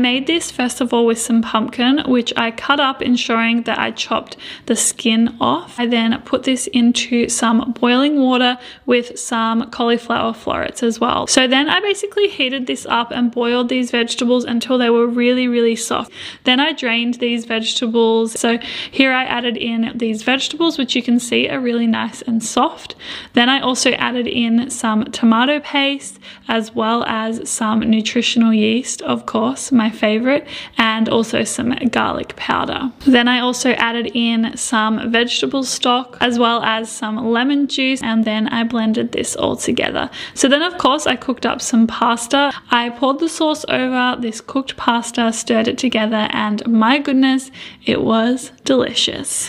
made this first of all with some pumpkin, which I cut up ensuring that I chopped the skin off. I then put this into some boiling water with some cauliflower florets as well. So then I basically heated this up and boiled these vegetables until they were really, really soft. Then I drained these vegetables. So here I added in these vegetables, which you can see are really nice and soft. Then I also added in some tomato paste as well as some nutritional yeast, of course, my favorite, and also some garlic powder. Then I also added in some vegetable stock as well as some lemon juice and then I blended this all together. So then of course I cooked up some pasta. I poured the sauce over this cooked pasta, stirred it together and my goodness, it was delicious.